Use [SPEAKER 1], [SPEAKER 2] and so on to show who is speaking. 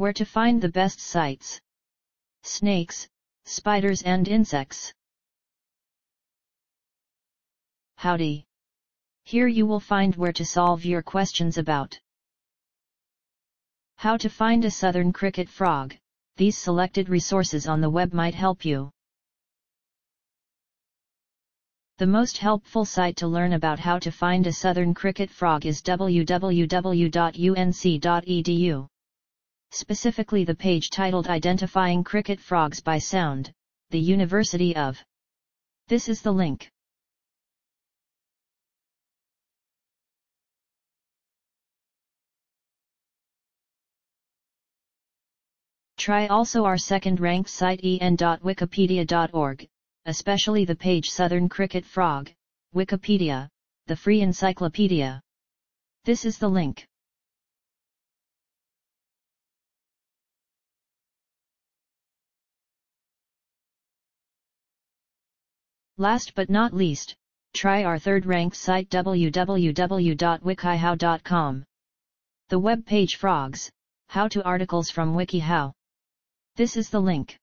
[SPEAKER 1] Where to find the best sites. Snakes, spiders and insects. Howdy. Here you will find where to solve your questions about how to find a southern cricket frog. These selected resources on the web might help you. The most helpful site to learn about how to find a southern cricket frog is www.unc.edu. Specifically the page titled Identifying Cricket Frogs by Sound, the University of. This is the link. Try also our second ranked site en.wikipedia.org, especially the page Southern Cricket Frog, Wikipedia, the free encyclopedia. This is the link. Last but not least, try our third ranked site www.wikihow.com. The web page Frogs, How to Articles from WikiHow. This is the link.